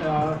Ja,